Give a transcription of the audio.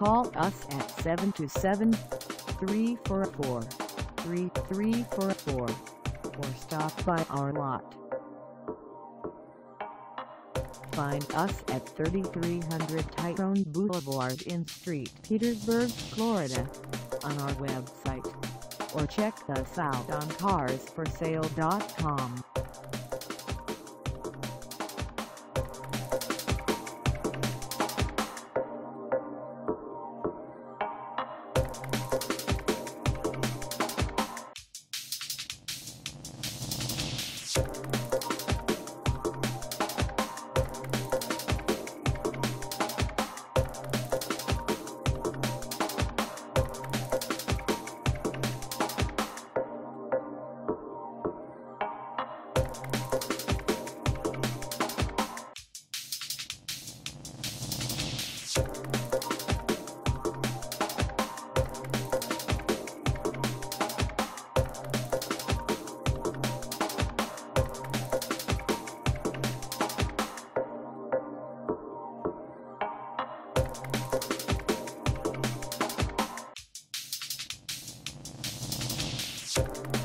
Call us at 727-344-3344 or stop by our lot. Find us at 3300 Tyrone Boulevard in St. Petersburg, Florida on our website or check us out on carsforsale.com. Thank